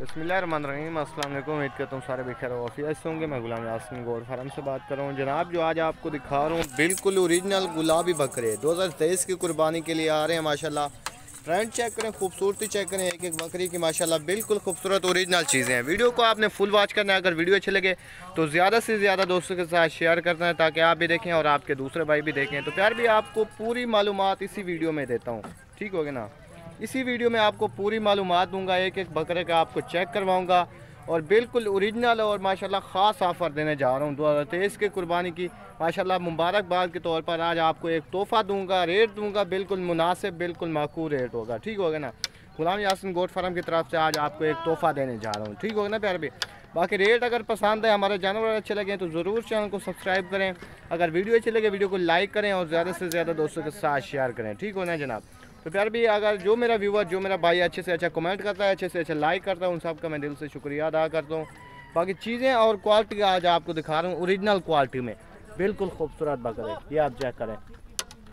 बसमीम असल उम्मीद करता हूँ सारे बेखैर ऑफ़िस होंगे। मैं गुलाम यासिन गोर फार्म से बात कर रहा हूँ। जनाब, जो आज आपको दिखा रहा हूँ, बिल्कुल ओरिजिनल गुलाबी बकरे। 2023 की कुर्बानी के लिए आ रहे हैं, माशाल्लाह। फ्रंट चेक करें, खूबसूरती चेक करें एक एक बकरी की, माशाल्लाह, बिल्कुल खूबसूरत ओरिजिनल चीज़ें हैं। वीडियो को आपने फुल वॉच करना है, अगर वीडियो अच्छे लगे तो ज़्यादा से ज़्यादा दोस्तों के साथ शेयर करना है, ताकि आप भी देखें और आपके दूसरे भाई भी देखें। तो प्यार भी आपको पूरी मालूम इसी वीडियो में देता हूँ। ठीक हो गया ना? इसी वीडियो में आपको पूरी मालूम दूँगा, एक एक बकरे का आपको चेक करवाऊँगा और बिल्कुल ओरिजिनल और माशाल्लाह ख़ास ऑफ़र देने जा रहा हूँ दो हज़ार तेईस की कुर्बानी की। माशाल्लाह मुबारकबाद के तौर पर आज आपको एक तोहफ़ा दूँगा रेट दूँगा, बिल्कुल मुनासिब, बिल्कुल माकूल रेट होगा। ठीक होगा ना? गुलाम यासिन गोट फार्म की तरफ़ से आज आपको एक तोहफ़ा देने जा रहा हूँ। ठीक होगा ना प्यार भी बाकी रेट अगर पसंद है हमारे जानवर अच्छे लगे तो ज़रूर चैनल को सब्सक्राइब करें। अगर वीडियो अच्छी लगे वीडियो को लाइक करें और ज़्यादा से ज़्यादा दोस्तों के साथ शेयर करें। ठीक हो ना जनाब? तो प्यार भी, अगर जो मेरा व्यूवर जो मेरा भाई अच्छे से अच्छा कमेंट करता है, अच्छे से अच्छा लाइक करता है, उन सब का मैं दिल से शुक्रिया अदा करता हूँ। बाकी चीज़ें और क्वालिटी आज आपको दिखा रहा हूँ ओरिजिनल क्वालिटी में। बिल्कुल खूबसूरत बकरे, ये आप चेक करें।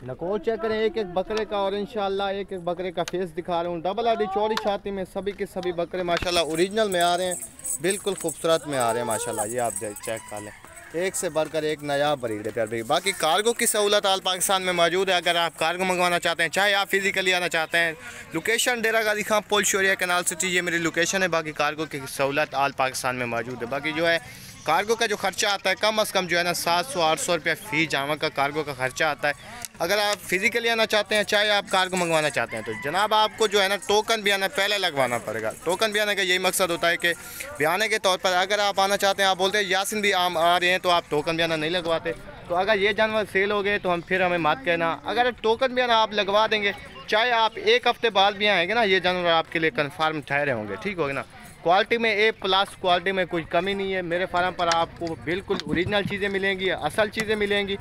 नकोर चेक करें एक एक बकरे का और इंशाल्लाह एक एक बकरे का फेस दिखा रहा हूँ। डबल आडी चौड़ी छाती में सभी के सभी बकरे, माशाल्लाह ओरिजिनल में आ रहे हैं। बिल्कुल खूबसूरत में आ रहे हैं, माशाल्लाह, ये आप चेक कर लें। एक से बढ़कर एक नया ब्रीड है, प्यार भाई बाकी कार्गो की सहूलत आल पाकिस्तान में मौजूद है, अगर आप कार्गो मंगवाना चाहते हैं, चाहे आप फिजिकली आना चाहते हैं लोकेशन डेरा गाजी खां, पोल शोरिया कनाल सिटी ये मेरी लोकेशन है, बाकी कार्गो की सहूलत आल पाकिस्तान में मौजूद है। बाकी जो है कार्गो का जो खर्चा आता है, कम अज़ कम जो है ना, सात सौ, आठ सौ रुपया फ़ी जामा का कार्गो का खर्चा आता है। अगर आप फिज़िकली आना चाहते हैं, चाहे आप कार्गो मंगवाना चाहते हैं तो जनाब आपको जो है ना टोकन भी आना, पहले लगवाना पड़ेगा। टोकन भी आने का यही मकसद होता है कि बयाने के तौर पर अगर आप आना चाहते हैं, आप बोलते हैं, यासिन भी आम आ रहे हैं तो आप टोकन भी आना नहीं लगवाते। तो अगर ये जानवर सेल हो गए तो हम फिर हमें मत कहना। अगर टोकन भी आना, आप लगवा देंगे। चाहे आप एक हफ़्ते बाद भी आएँगे ना, ये जानवर आपके लिए कन्फर्म ठहरे होंगे। ठीक होगा ना? क्वालिटी में ए प्लस क्वालिटी में कोई कमी नहीं है। मेरे फार्म पर आपको बिल्कुल ओरिजिनल चीज़ें मिलेंगी, असल चीज़ें मिलेंगी।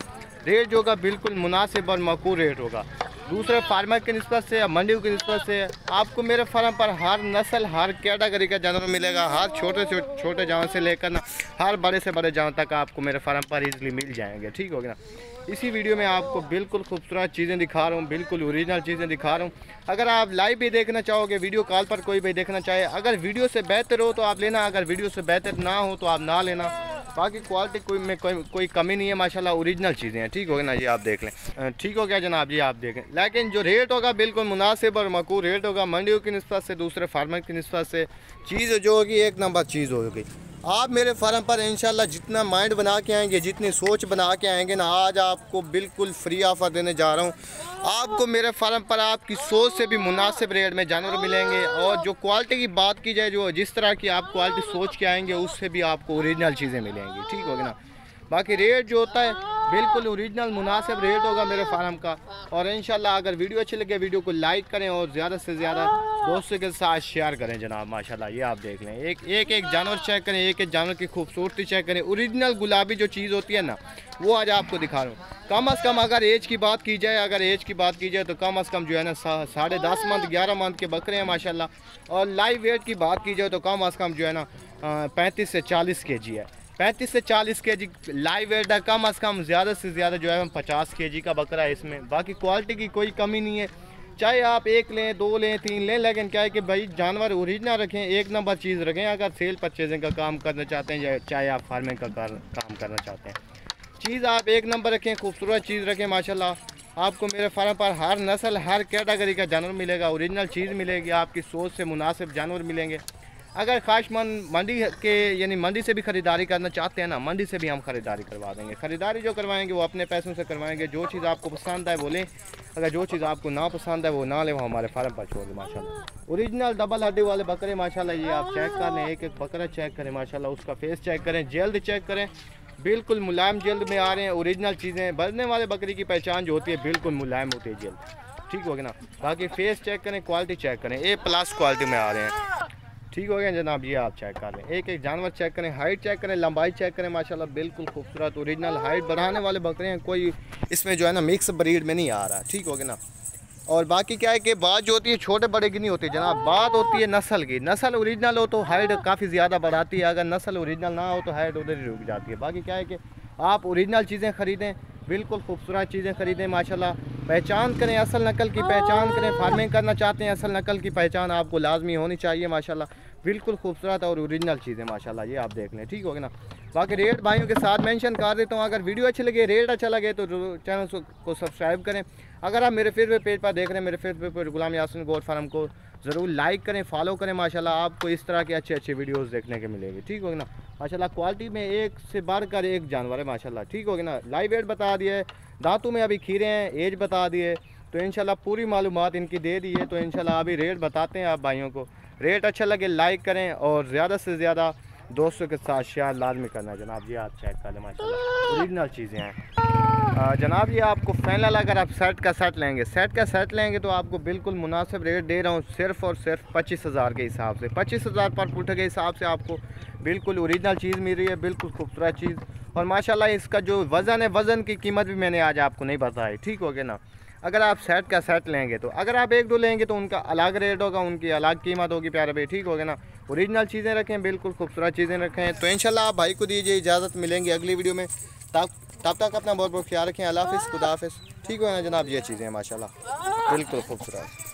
रेट जो होगा बिल्कुल मुनासिब और मकूल रेट होगा। दूसरे फार्मर के नस्बत से मंडियों की नस्बत से आपको मेरे फार्म पर हर नस्ल, हर कैटेगरी का जानवर मिलेगा। हर छोटे से छोटे जानवर से लेकर ना, हर बड़े से बड़े जानवर तक आपको मेरे फार्म पर इजली मिल जाएँगे। ठीक हो गया ना? इसी वीडियो में आपको बिल्कुल खूबसूरत चीज़ें दिखा रहा हूँ, बिल्कुल ओरिजिनल चीज़ें दिखा रहा हूँ। अगर आप लाइव भी देखना चाहोगे वीडियो कॉल पर कोई भी देखना चाहे, अगर वीडियो से बेहतर हो तो आप लेना, अगर वीडियो से बेहतर ना हो तो आप ना लेना। बाकी क्वालिटी कोई में कोई कोई कमी नहीं है, माशाल्लाह ओरिजिनल चीज़ें हैं। ठीक हो गया ना जी, आप देख लें। ठीक हो गया जनाब जी, आप देखें लेकिन जो रेट होगा बिल्कुल मुनासिब और मकूर रेट होगा। मंडियों की नस्बत से, दूसरे फार्मर की नस्बत से, चीज़ जो होगी, एक नंबर चीज़ होगी। आप मेरे फार्म पर इंशाल्लाह जितना माइंड बना के आएँगे, जितनी सोच बना के आएँगे ना, आज आपको बिल्कुल फ्री ऑफ़र देने जा रहा हूँ। आपको मेरे फार्म पर आपकी सोच से भी मुनासिब रेट में जानवर मिलेंगे और जो क्वालिटी की बात की जाए, जो जिस तरह की आप क्वालिटी सोच के आएँगे, उससे भी आपको ओरिजिनल चीज़ें मिलेंगी। ठीक होगी ना? बाकी रेट जो होता है बिल्कुल ओरिजिनल मुनासिब रेट होगा मेरे फार्म का। और इन अगर वीडियो अच्छी लगे वीडियो को लाइक करें और ज़्यादा से ज़्यादा दोस्तों के साथ शेयर करें जनाब माशाल्लाह ये आप देख लें। एक एक एक जानवर चेक करें एक एक जानवर की खूबसूरती चेक करें। ओरिजिनल गुलाबी जो चीज़ होती है ना वो आज आपको दिखा रहा हूँ। कम अज़ कम अगर एज की बात की जाए अगर एज की बात की जाए तो कम अज़ कम जो है ना साढ़े दस मंथ ग्यारह मंथ के बकरे हैं माशाल्लाह। और लाइव वेट की बात की जाए तो कम अज़ कम जो है ना पैंतीस से चालीस के जी है। पैंतीस से चालीस के जी लाइव वेट है कम अज़ कम ज़्यादा से ज़्यादा जो है पचास के जी का बकरा है इसमें। बाकी क्वालिटी की कोई कमी नहीं है। चाहे आप एक लें, दो लें, तीन लें, लेकिन क्या है कि भाई जानवर ओरिजिनल रखें, एक नंबर चीज़ रखें, अगर सेल परचेजिंग का काम करना चाहते हैं चाहे आप फ़ार्मिंग का काम करना चाहते हैं। चीज़ आप एक नंबर रखें, खूबसूरत चीज़ रखें, माशाल्लाह। आपको मेरे फार्म पर हर नस्ल, हर कैटेगरी का जानवर मिलेगा ओरिजिनल चीज़ मिलेगी, आपकी सोच से मुनासिब जानवर मिलेंगे। अगर खासमंद मंडी के, यानी मंडी से भी ख़रीदारी करना चाहते हैं ना, मंडी से भी हम ख़रीदारी करवा देंगे। ख़रीदारी जो करवाएँगे, वो अपने पैसों से करवाएँगे। जो चीज़ आपको पसंद है, वो लें। अगर जो चीज़ आपको ना पसंद है, वो ना लें, वो हमारे फार्म पर छोड़ दें माशा ओरिजिनल डबल हड्डी वाले बकरे, माशाल्लाह, ये आप चेक कर लें। एक एक बकरा चेक करें, माशाल्लाह, उसका फेस चेक करें, जल्द चेक करें। बिल्कुल मुलायम जल्द में आ रहे हैं ओरिजिनल चीज़ें। भरने वाले बकरी की पहचान जो होती है, बिल्कुल मुलायम होती है जल्द। ठीक हो गया ना? बाकी फेस चेक करें क्वालिटी चेक करें। ए प्लस क्वालिटी में आ रहे हैं। ठीक हो गया जनाब, ये आप चेक कर लें। एक एक जानवर चेक करें हाइट चेक करें, लंबाई चेक करें, माशाल्लाह बिल्कुल खूबसूरत ओरिजिनल हाइट बढ़ाने वाले बकरे हैं, कोई इसमें जो है ना मिक्स ब्रीड में नहीं आ रहा। ठीक हो गया ना? और बाकी क्या है कि बात जो होती है छोटे बड़े की नहीं होती जनाब, बात होती है नस्ल की। नस्ल ओरिजिनल हो तो हाइट काफ़ी ज़्यादा बढ़ाती है, अगर नस्ल ओरिजिनल ना हो तो हाइट उधर ही रुक जाती है। बाकी क्या है कि आप ओरिजिनल चीज़ें ख़रीदें, बिल्कुल खूबसूरत चीज़ें ख़रीदें, माशाल्लाह। पहचान करें असल नकल की पहचान करें फ़ार्मिंग करना चाहते हैं असल नकल की पहचान आपको लाजमी होनी चाहिए माशाल्लाह। बिल्कुल खूबसूरत और ओरिजिनल चीज़ें माशाल्लाह ये आप देख लें ठीक हो गया ना? बाकी रेट भाइयों के साथ मेंशन कर देता हूँ अगर वीडियो अच्छी लगे रेट अच्छा लगे तो चैनल को सब्सक्राइब करें। अगर आप मेरे फेसबुक पेज पर देख रहे हैं मेरे फेसबुक पर गुलाम यासिन गोर फार्म को ज़रूर लाइक करें फॉलो करें माशाल्लाह आपको इस तरह के अच्छे अच्छे वीडियोज़ देखने के मिलेंगे ठीक होगी ना? माशाल्लाह क्वालिटी में एक से बढ़ कर एक जानवर है, माशाल्लाह। ठीक हो गया ना? लाइव वेट बता दिए, दांतों में अभी खीरे हैं एज बता दिए तो इनशाला पूरी मालूम इनकी दे दी है तो इनशाला अभी रेट बताते हैं आप भाइयों को। रेट अच्छा लगे लाइक करें और ज़्यादा से ज़्यादा दोस्तों के साथ शेयर लाजमी करना जनाब जी आप चेक कर लें माशा ओरिजिनल चीज़ें हैं। जनाब, ये आपको फाइनल अगर आप सेट का सेट लेंगे सेट का सेट लेंगे तो आपको बिल्कुल मुनासिब रेट दे रहा हूँ सिर्फ़ और सिर्फ़ पच्चीस हज़ार के हिसाब से। पच्चीस हज़ार पर फुट के हिसाब से आपको बिल्कुल ओरिजिनल चीज़ मिल रही है, बिल्कुल खूबसूरत चीज़। और माशाल्लाह, इसका जो वज़न है, वज़न की कीमत भी मैंने आज आपको नहीं बताई, ठीक हो गया ना? अगर आप सेट का सेट लेंगे तो अगर आप एक दो लेंगे तो उनका अलग रेट होगा, उनकी अलग कीमत होगी प्यारे भाई, ठीक हो गया ना? ओरिजिनल चीज़ें रखें, बिल्कुल खूबसूरत चीज़ें रखें। तो आप भाई को दीजिए इजाज़त, मिलेंगी अगली वीडियो में। तब तब तक अपना बहुत बहुत ख्याल रखें। अल्लाह हाफिज़ खुदा हाफिज़। ठीक हो ना जनाब? ये चीज़ें माशाल्लाह। बिल्कुल खूबसूरत।